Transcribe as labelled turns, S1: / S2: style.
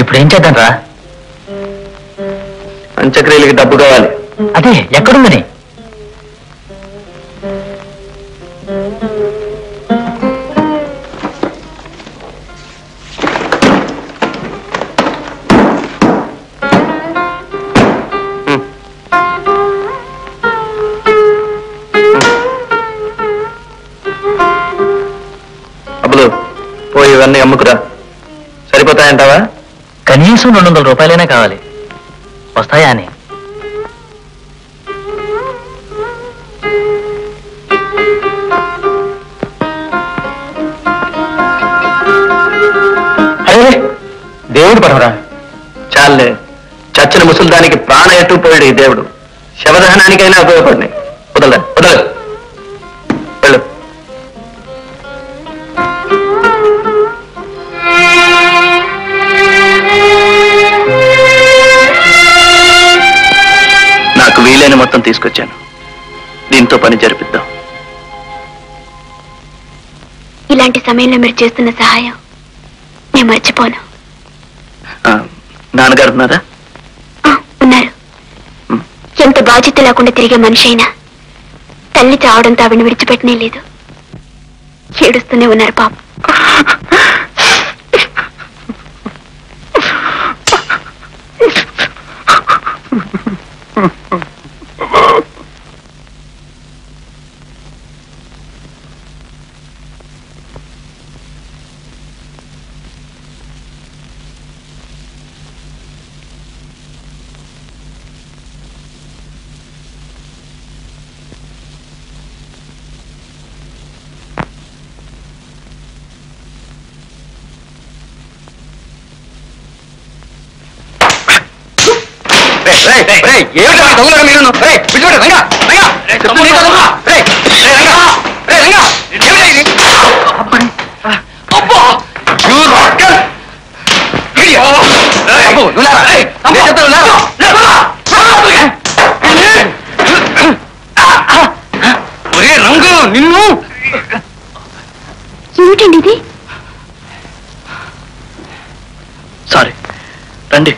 S1: ఇప్పుడు ఏం చేద్దాం రా?
S2: అంత్యక్రియలకి డబ్బు కావాలి.
S1: అదే ఎక్కడుందని?
S2: ఇవన్నీ అమ్ముకురా. సరిపోతాయంటావా?
S1: కనీసం రెండు వందల రూపాయలైనా కావాలి. వస్తాయా అని.
S2: అరే దేవుడు పడవరా? చాలే చచ్చిన ముసలిదానికి ప్రాణ ఎట్టు పోయాడు ఈ దేవుడు. శవదహనానికైనా ఉపయోగపడినాయి. వదల వదల వీలైన మొత్తం తీసుకొచ్చాను. దీంతో పని జరిపిద్దాం.
S3: ఇలాంటి సమయంలో మీరు చేస్తున్న సహాయం నేను మర్చిపోను.
S2: నాన్నగారు ఉన్నారా?
S3: ఉన్నారు. ఎంత బాధ్యత లేకుండా తిరిగే మనిషి అయినా తల్లి చావడంతో ఆవిడని విడిచిపెట్టనే లేదు. ఏడుస్తూనే ఉన్నారు పాప.
S2: ఒరే రంగు నిన్ను. ఏమిటండి ఇది? సారీ రండి.